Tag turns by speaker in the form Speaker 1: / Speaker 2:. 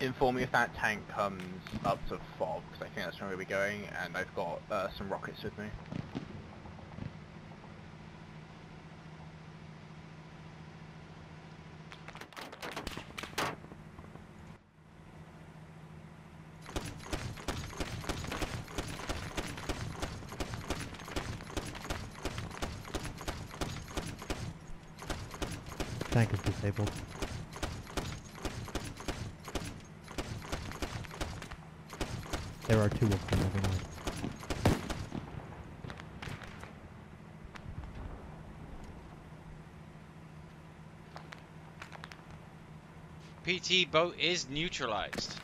Speaker 1: inform me if that tank comes up to Fob, because I think that's where we're going, and I've got uh, some rockets with me.
Speaker 2: Tank is disabled. There are two of them moving on.
Speaker 3: PT boat is neutralized.